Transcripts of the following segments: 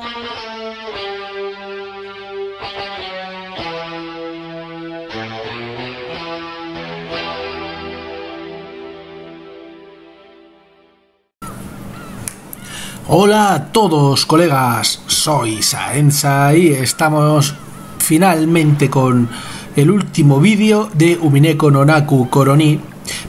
Hola a todos colegas, soy Saenza y estamos finalmente con el último vídeo de Umineko Nonaku Koroni.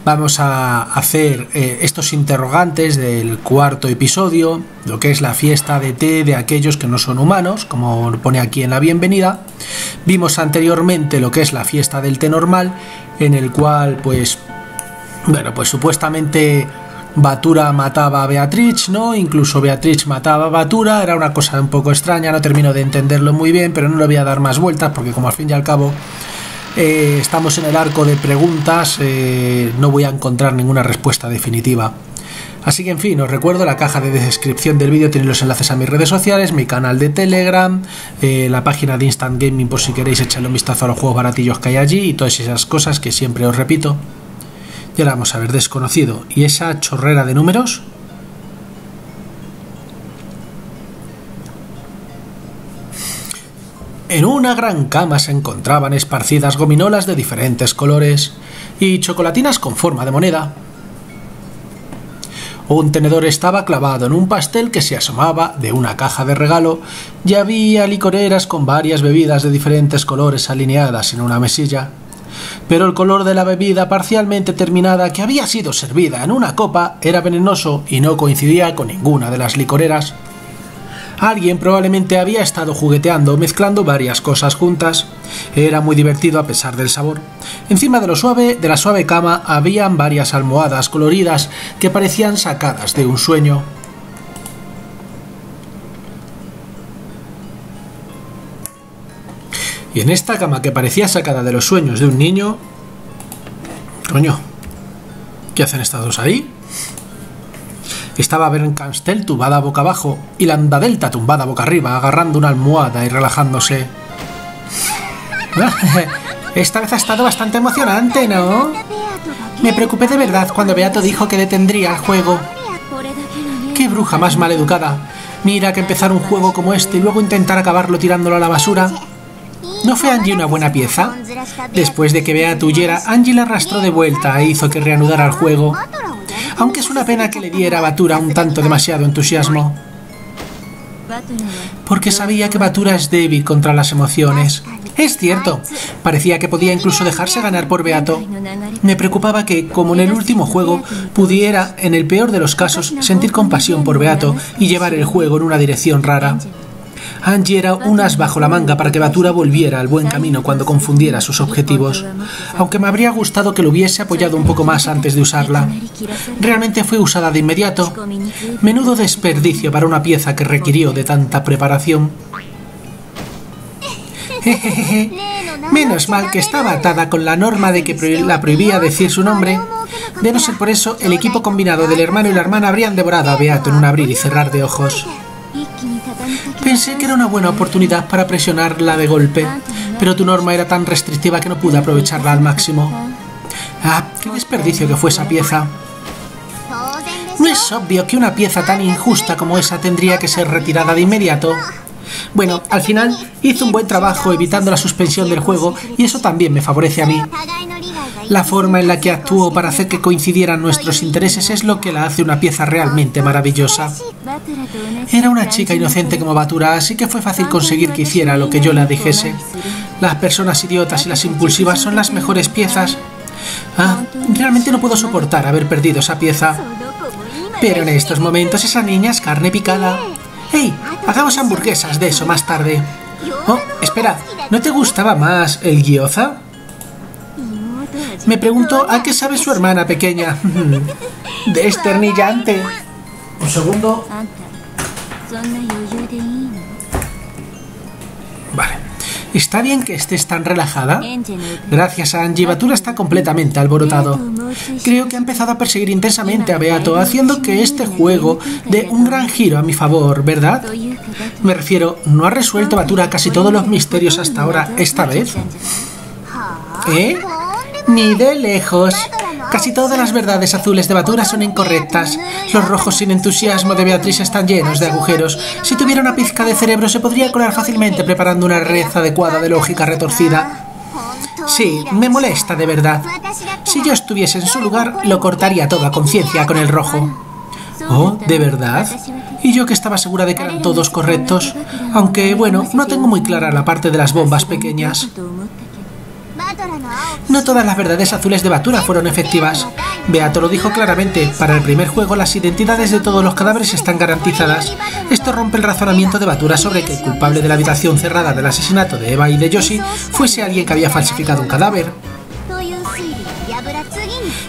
Vamos a hacer eh, estos interrogantes del cuarto episodio, lo que es la fiesta de té de aquellos que no son humanos, como pone aquí en la bienvenida. Vimos anteriormente lo que es la fiesta del té normal, en el cual pues, bueno, pues supuestamente Batura mataba a Beatriz, ¿no? Incluso Beatriz mataba a Batura, era una cosa un poco extraña, no termino de entenderlo muy bien, pero no le voy a dar más vueltas porque como al fin y al cabo eh, estamos en el arco de preguntas, eh, no voy a encontrar ninguna respuesta definitiva. Así que en fin, os recuerdo la caja de descripción del vídeo tiene los enlaces a mis redes sociales, mi canal de Telegram, eh, la página de Instant Gaming por si queréis echarle un vistazo a los juegos baratillos que hay allí y todas esas cosas que siempre os repito. Y ahora vamos a ver, desconocido. ¿Y esa chorrera de números? En una gran cama se encontraban esparcidas gominolas de diferentes colores y chocolatinas con forma de moneda. Un tenedor estaba clavado en un pastel que se asomaba de una caja de regalo y había licoreras con varias bebidas de diferentes colores alineadas en una mesilla pero el color de la bebida parcialmente terminada que había sido servida en una copa era venenoso y no coincidía con ninguna de las licoreras. Alguien probablemente había estado jugueteando, mezclando varias cosas juntas. Era muy divertido a pesar del sabor. Encima de lo suave de la suave cama habían varias almohadas coloridas que parecían sacadas de un sueño. Y en esta cama que parecía sacada de los sueños de un niño... Coño, ¿qué hacen estas dos ahí? Estaba Canstel tumbada boca abajo y la Delta tumbada boca arriba, agarrando una almohada y relajándose. Esta vez ha estado bastante emocionante, ¿no? Me preocupé de verdad cuando Beato dijo que detendría el juego. ¡Qué bruja más maleducada! Mira que empezar un juego como este y luego intentar acabarlo tirándolo a la basura. ¿No fue Angie una buena pieza? Después de que Beat huyera, Angie la arrastró de vuelta e hizo que reanudara el juego. Aunque es una pena que le diera a Batura un tanto demasiado entusiasmo. Porque sabía que Batura es débil contra las emociones. Es cierto, parecía que podía incluso dejarse ganar por Beato. Me preocupaba que, como en el último juego, pudiera, en el peor de los casos, sentir compasión por Beato y llevar el juego en una dirección rara. Angie era un as bajo la manga para que Batura volviera al buen camino cuando confundiera sus objetivos, aunque me habría gustado que lo hubiese apoyado un poco más antes de usarla. Realmente fue usada de inmediato. Menudo desperdicio para una pieza que requirió de tanta preparación. Menos mal que estaba atada con la norma de que la prohibía decir su nombre. De no ser por eso, el equipo combinado del hermano y la hermana habrían devorado a Beato en un abrir y cerrar de ojos. Pensé que era una buena oportunidad para presionarla de golpe, pero tu norma era tan restrictiva que no pude aprovecharla al máximo. Ah, qué desperdicio que fue esa pieza. ¿No es obvio que una pieza tan injusta como esa tendría que ser retirada de inmediato? Bueno, al final hizo un buen trabajo evitando la suspensión del juego y eso también me favorece a mí. La forma en la que actuó para hacer que coincidieran nuestros intereses es lo que la hace una pieza realmente maravillosa. Era una chica inocente como Batura, así que fue fácil conseguir que hiciera lo que yo le dijese. Las personas idiotas y las impulsivas son las mejores piezas. Ah, realmente no puedo soportar haber perdido esa pieza. Pero en estos momentos esa niña es carne picada. ¡Hey! Hagamos hamburguesas de eso más tarde. Oh, espera, ¿no te gustaba más el gyoza? Me pregunto a qué sabe su hermana pequeña. Desternillante. Un segundo. Vale. ¿Está bien que estés tan relajada? Gracias a Angie, Batura está completamente alborotado. Creo que ha empezado a perseguir intensamente a Beato, haciendo que este juego dé un gran giro a mi favor, ¿verdad? Me refiero, ¿no ha resuelto Batura casi todos los misterios hasta ahora esta vez? ¿Eh? Ni de lejos. Casi todas las verdades azules de Batura son incorrectas. Los rojos sin entusiasmo de Beatriz están llenos de agujeros. Si tuviera una pizca de cerebro se podría colar fácilmente preparando una red adecuada de lógica retorcida. Sí, me molesta de verdad. Si yo estuviese en su lugar, lo cortaría todo a conciencia con el rojo. Oh, ¿de verdad? Y yo que estaba segura de que eran todos correctos. Aunque, bueno, no tengo muy clara la parte de las bombas pequeñas. No todas las verdades azules de Batura fueron efectivas. Beato lo dijo claramente, para el primer juego las identidades de todos los cadáveres están garantizadas. Esto rompe el razonamiento de Batura sobre que el culpable de la habitación cerrada del asesinato de Eva y de Yoshi fuese alguien que había falsificado un cadáver.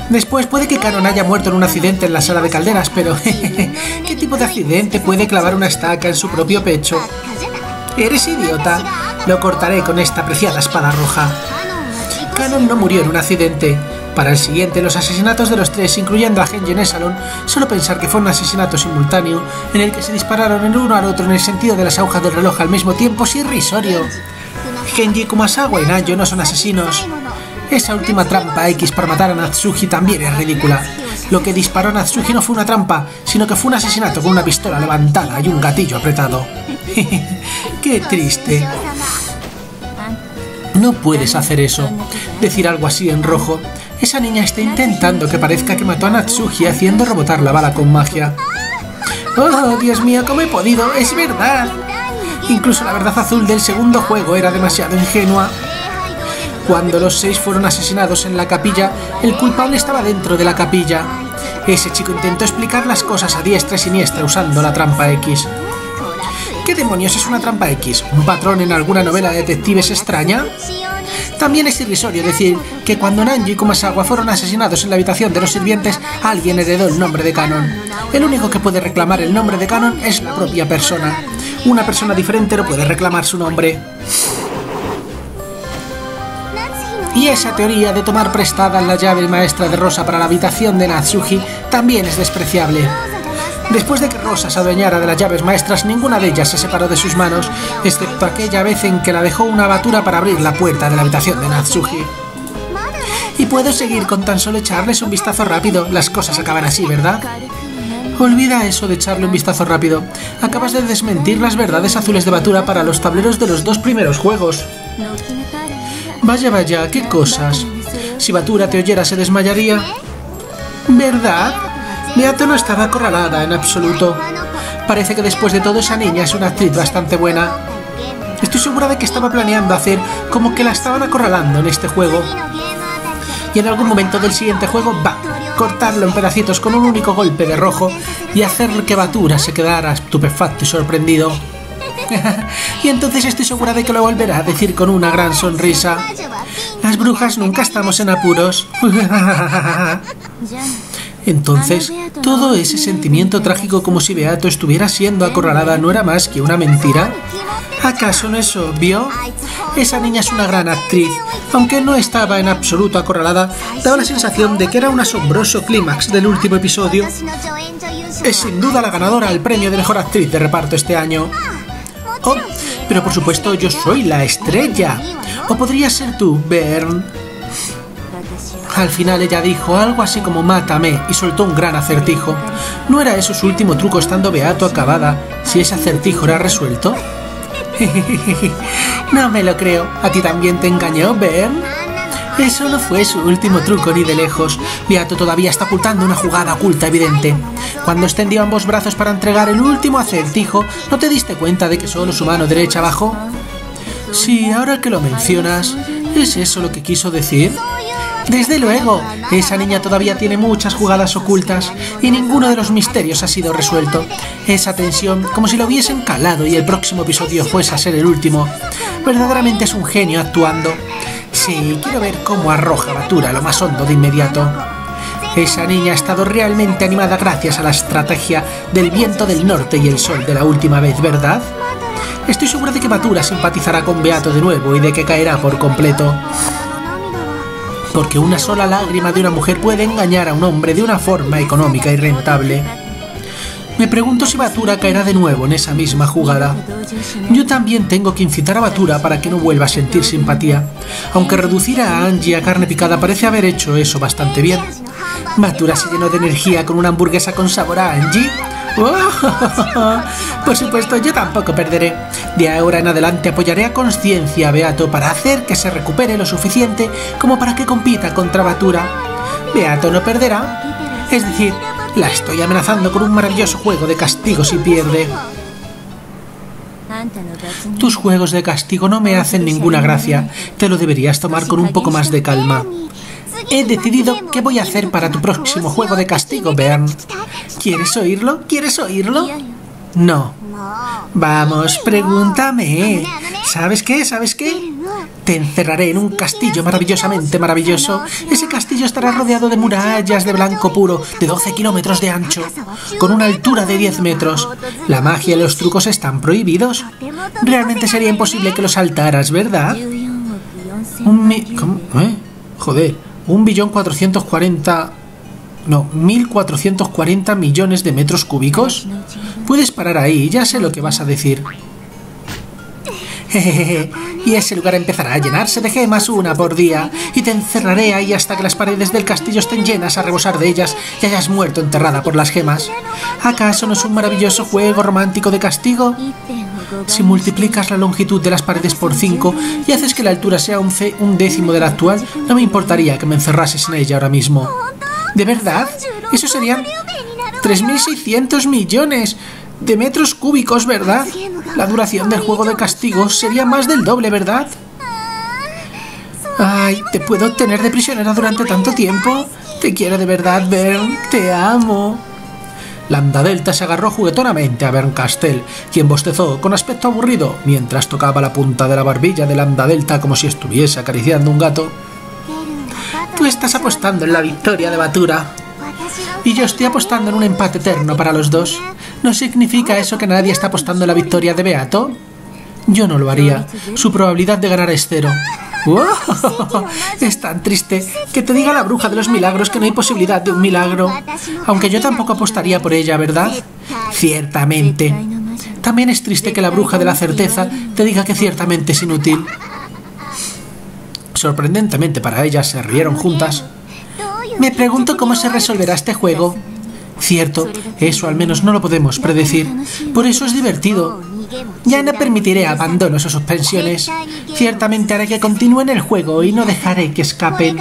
Después puede que Canon haya muerto en un accidente en la sala de calderas, pero ¿qué tipo de accidente puede clavar una estaca en su propio pecho? Eres idiota. Lo cortaré con esta preciada espada roja. No murió en un accidente. Para el siguiente, los asesinatos de los tres, incluyendo a Genji en el salón, solo pensar que fue un asesinato simultáneo, en el que se dispararon el uno al otro en el sentido de las agujas del reloj al mismo tiempo, es irrisorio. Genji, Kumasawa y Nayo no son asesinos. Esa última trampa X para matar a Natsuki también es ridícula. Lo que disparó a Natsuki no fue una trampa, sino que fue un asesinato con una pistola levantada y un gatillo apretado. ¡Qué triste! No puedes hacer eso. Decir algo así en rojo. Esa niña está intentando que parezca que mató a Natsuki haciendo rebotar la bala con magia. ¡Oh, Dios mío, cómo he podido! ¡Es verdad! Incluso la verdad azul del segundo juego era demasiado ingenua. Cuando los seis fueron asesinados en la capilla, el culpable estaba dentro de la capilla. Ese chico intentó explicar las cosas a diestra y siniestra usando la trampa X. ¿Qué demonios es una trampa X? ¿Un patrón en alguna novela de detectives extraña? También es irrisorio decir que cuando Nanji y Kumasawa fueron asesinados en la habitación de los sirvientes, alguien heredó el nombre de Canon. El único que puede reclamar el nombre de Canon es la propia persona. Una persona diferente no puede reclamar su nombre. Y esa teoría de tomar prestada la llave maestra de Rosa para la habitación de Natsuki también es despreciable. Después de que Rosa se adueñara de las llaves maestras, ninguna de ellas se separó de sus manos, excepto aquella vez en que la dejó una abatura para abrir la puerta de la habitación de Natsuki. Y puedo seguir con tan solo echarles un vistazo rápido. Las cosas acaban así, ¿verdad? Olvida eso de echarle un vistazo rápido. Acabas de desmentir las verdades azules de Batura para los tableros de los dos primeros juegos. Vaya, vaya, qué cosas. Si Batura te oyera se desmayaría. ¿Verdad? Beato no estaba acorralada en absoluto. Parece que después de todo esa niña es una actriz bastante buena. Estoy segura de que estaba planeando hacer como que la estaban acorralando en este juego. Y en algún momento del siguiente juego va, cortarlo en pedacitos con un único golpe de rojo y hacer que Batura se quedara estupefacto y sorprendido. y entonces estoy segura de que lo volverá a decir con una gran sonrisa. Las brujas nunca estamos en apuros. Entonces, todo ese sentimiento trágico como si Beato estuviera siendo acorralada no era más que una mentira. ¿Acaso no es obvio? Esa niña es una gran actriz. Aunque no estaba en absoluto acorralada, daba la sensación de que era un asombroso clímax del último episodio. Es sin duda la ganadora al premio de mejor actriz de reparto este año. Oh, pero por supuesto yo soy la estrella. ¿O podría ser tú, Bern? Al final ella dijo algo así como mátame y soltó un gran acertijo. ¿No era eso su último truco estando beato acabada si ese acertijo era resuelto? no me lo creo. ¿A ti también te engañó, Bern? Eso no fue su último truco ni de lejos. Beato todavía está ocultando una jugada oculta evidente. Cuando extendió ambos brazos para entregar el último acertijo, ¿no te diste cuenta de que solo su mano derecha bajó? Sí, ahora que lo mencionas, ¿es eso lo que quiso decir? Desde luego, esa niña todavía tiene muchas jugadas ocultas y ninguno de los misterios ha sido resuelto. Esa tensión, como si lo hubiesen calado y el próximo episodio fuese a ser el último. Verdaderamente es un genio actuando. Sí, quiero ver cómo arroja Batura lo más hondo de inmediato. Esa niña ha estado realmente animada gracias a la estrategia del viento del norte y el sol de la última vez, ¿verdad? Estoy segura de que Batura simpatizará con Beato de nuevo y de que caerá por completo. Porque una sola lágrima de una mujer puede engañar a un hombre de una forma económica y rentable. Me pregunto si Batura caerá de nuevo en esa misma jugada. Yo también tengo que incitar a Batura para que no vuelva a sentir simpatía, aunque reducir a Angie a carne picada parece haber hecho eso bastante bien. Matura se llenó de energía con una hamburguesa con sabor a Angie. Por supuesto, yo tampoco perderé. De ahora en adelante apoyaré a conciencia a Beato para hacer que se recupere lo suficiente como para que compita contra Batura. Beato no perderá. Es decir, la estoy amenazando con un maravilloso juego de castigo si pierde. Tus juegos de castigo no me hacen ninguna gracia. Te lo deberías tomar con un poco más de calma. He decidido qué voy a hacer para tu próximo juego de castigo, Bern. ¿Quieres oírlo? ¿Quieres oírlo? No. Vamos, pregúntame. ¿Sabes qué? ¿Sabes qué? Te encerraré en un castillo maravillosamente maravilloso. Ese castillo estará rodeado de murallas de blanco puro, de 12 kilómetros de ancho, con una altura de 10 metros. La magia y los trucos están prohibidos. Realmente sería imposible que los saltaras, ¿verdad? Un mi... ¿Cómo? ¿Eh? Joder, un billón. No, 1440 millones de metros cúbicos. Puedes parar ahí, ya sé lo que vas a decir. y ese lugar empezará a llenarse de gemas una por día, y te encerraré ahí hasta que las paredes del castillo estén llenas a rebosar de ellas y hayas muerto enterrada por las gemas. ¿Acaso no es un maravilloso juego romántico de castigo? Si multiplicas la longitud de las paredes por 5 y haces que la altura sea un, un décimo de la actual, no me importaría que me encerrases en ella ahora mismo. ¿De verdad? Eso serían 3.600 millones de metros cúbicos, ¿verdad? La duración del juego de castigos sería más del doble, ¿verdad? Ay, ¿te puedo tener de prisionera durante tanto tiempo? Te quiero de verdad, Bern. Te amo. Lambda Delta se agarró juguetonamente a Bern Castell, quien bostezó con aspecto aburrido mientras tocaba la punta de la barbilla de Lambda Delta como si estuviese acariciando un gato. Tú estás apostando en la victoria de Batura. Y yo estoy apostando en un empate eterno para los dos. ¿No significa eso que nadie está apostando en la victoria de Beato? Yo no lo haría. Su probabilidad de ganar es cero. Es tan triste que te diga la bruja de los milagros que no hay posibilidad de un milagro. Aunque yo tampoco apostaría por ella, ¿verdad? Ciertamente. También es triste que la bruja de la certeza te diga que ciertamente es inútil. Sorprendentemente para ellas se rieron juntas. Me pregunto cómo se resolverá este juego. Cierto, eso al menos no lo podemos predecir. Por eso es divertido. Ya no permitiré abandonos o suspensiones. Ciertamente haré que continúen el juego y no dejaré que escapen.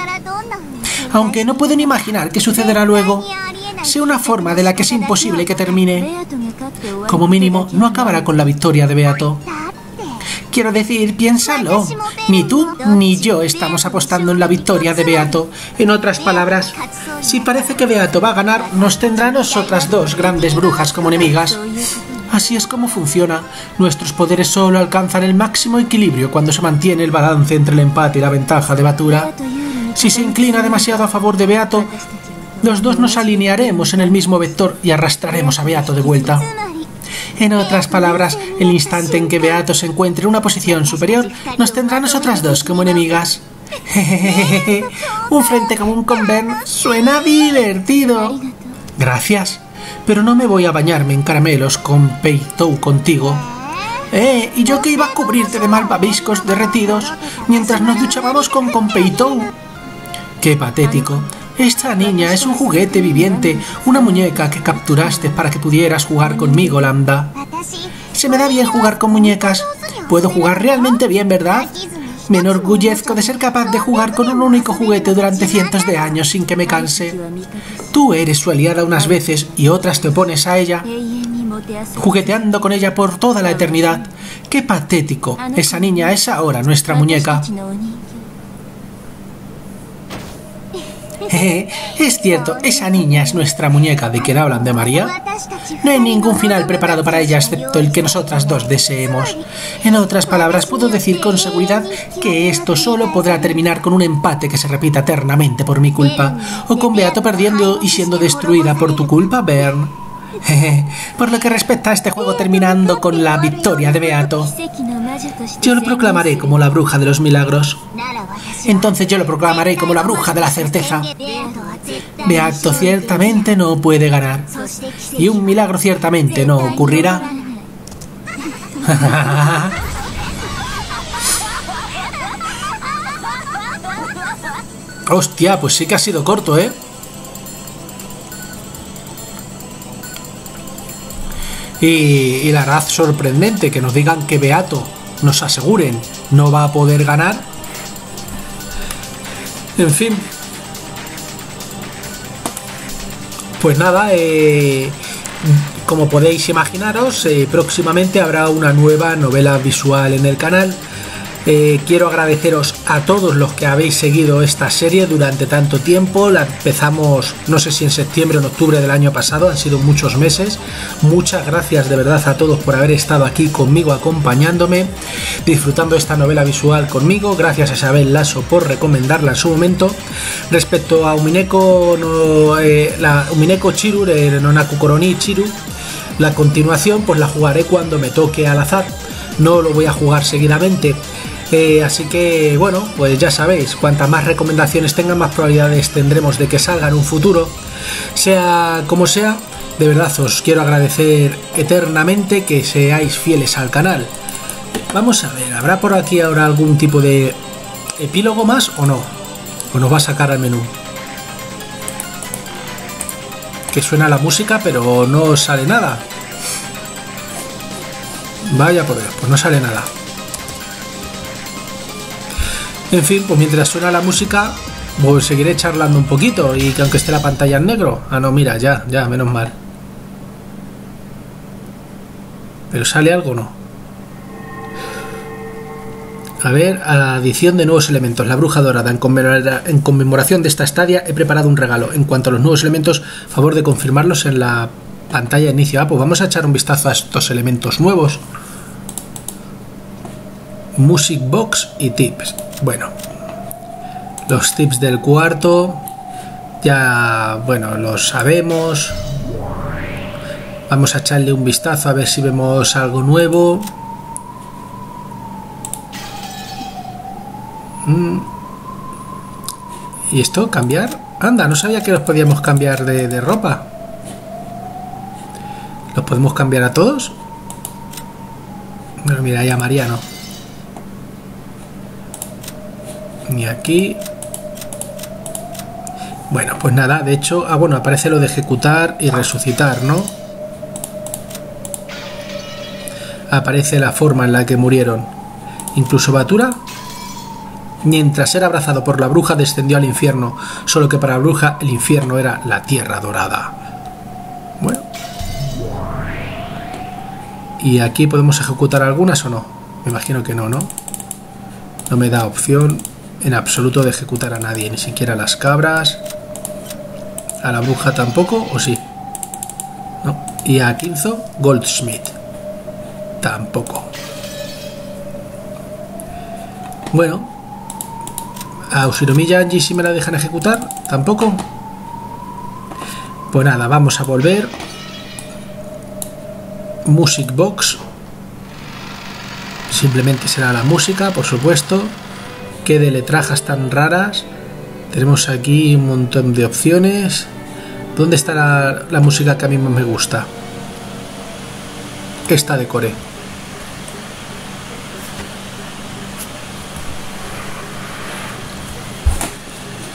Aunque no pueden imaginar qué sucederá luego, sé una forma de la que es imposible que termine. Como mínimo, no acabará con la victoria de Beato. Quiero decir, piénsalo. Ni tú ni yo estamos apostando en la victoria de Beato. En otras palabras, si parece que Beato va a ganar, nos tendrá nosotras dos grandes brujas como enemigas. Así es como funciona. Nuestros poderes solo alcanzan el máximo equilibrio cuando se mantiene el balance entre el empate y la ventaja de Batura. Si se inclina demasiado a favor de Beato, los dos nos alinearemos en el mismo vector y arrastraremos a Beato de vuelta. En otras palabras, el instante en que Beato se encuentre en una posición superior, nos tendrá a nosotras dos como enemigas. Un frente común con Ben suena divertido. Gracias, pero no me voy a bañarme en caramelos con Peitou contigo. Eh, y yo que iba a cubrirte de malvaviscos derretidos mientras nos duchábamos con Compeitou. Qué patético. Esta niña es un juguete viviente, una muñeca que capturaste para que pudieras jugar conmigo, Lambda. Se me da bien jugar con muñecas. Puedo jugar realmente bien, ¿verdad? Me enorgullezco de ser capaz de jugar con un único juguete durante cientos de años sin que me canse. Tú eres su aliada unas veces y otras te opones a ella, jugueteando con ella por toda la eternidad. ¡Qué patético! Esa niña es ahora nuestra muñeca. es cierto, esa niña es nuestra muñeca de quien hablan de María. No hay ningún final preparado para ella excepto el que nosotras dos deseemos. En otras palabras, puedo decir con seguridad que esto solo podrá terminar con un empate que se repita eternamente por mi culpa, o con Beato perdiendo y siendo destruida por tu culpa, Bern. Por lo que respecta a este juego terminando con la victoria de Beato, yo lo proclamaré como la bruja de los milagros entonces yo lo proclamaré como la bruja de la certeza. Beato ciertamente no puede ganar. Y un milagro ciertamente no ocurrirá. Hostia, pues sí que ha sido corto, ¿eh? Y, y la verdad sorprendente que nos digan que Beato nos aseguren no va a poder ganar en fin. Pues nada, eh, como podéis imaginaros, eh, próximamente habrá una nueva novela visual en el canal eh, quiero agradeceros a todos los que habéis seguido esta serie durante tanto tiempo. La empezamos, no sé si en septiembre o en octubre del año pasado, han sido muchos meses. Muchas gracias de verdad a todos por haber estado aquí conmigo acompañándome, disfrutando esta novela visual conmigo. Gracias a Isabel Lasso por recomendarla en su momento. Respecto a Umineko, no, eh, la Umineko Chiru, Nonaku Koroni Chiru, la continuación pues la jugaré cuando me toque al azar. No lo voy a jugar seguidamente eh, así que bueno, pues ya sabéis, cuantas más recomendaciones tengan, más probabilidades tendremos de que salga en un futuro. Sea como sea, de verdad os quiero agradecer eternamente que seáis fieles al canal. Vamos a ver, ¿habrá por aquí ahora algún tipo de epílogo más o no? ¿O nos va a sacar al menú? Que suena la música pero no sale nada. Vaya por Dios, pues no sale nada. En fin, pues mientras suena la música, pues seguiré charlando un poquito y que aunque esté la pantalla en negro. Ah, no, mira, ya, ya, menos mal. Pero sale algo o no. A ver, adición de nuevos elementos. La bruja dorada. En conmemoración de esta estadia he preparado un regalo. En cuanto a los nuevos elementos, favor de confirmarlos en la pantalla de inicio. Ah, pues vamos a echar un vistazo a estos elementos nuevos. Music Box y Tips. Bueno, los tips del cuarto ya, bueno, los sabemos. Vamos a echarle un vistazo a ver si vemos algo nuevo. Mm. ¿Y esto? ¿Cambiar? Anda, no sabía que los podíamos cambiar de, de ropa. ¿Los podemos cambiar a todos? Bueno, mira, ya Mariano. Ni aquí. Bueno, pues nada, de hecho, ah, bueno, aparece lo de ejecutar y resucitar, ¿no? Aparece la forma en la que murieron. Incluso Batura, mientras era abrazado por la bruja, descendió al infierno, solo que para la bruja el infierno era la tierra dorada. Bueno. ¿Y aquí podemos ejecutar algunas o no? Me imagino que no, ¿no? No me da opción en absoluto de ejecutar a nadie, ni siquiera a las cabras, a la bruja tampoco, o sí. Y a Quinzo, Goldsmith. Tampoco. Bueno. A Usiromiya Angie si me la dejan ejecutar, tampoco. Pues nada, vamos a volver. Music Box. Simplemente será la música, por supuesto de letrajas tan raras. Tenemos aquí un montón de opciones. ¿Dónde está la, música que a mí más me gusta? Esta de Core.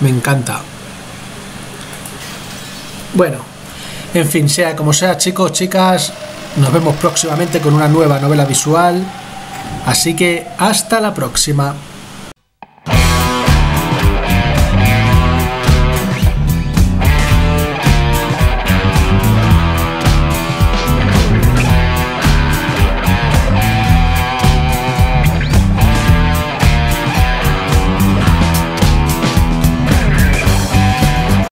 Me encanta. Bueno, en fin, sea como sea, chicos, chicas, nos vemos próximamente con una nueva novela visual. Así que hasta la próxima.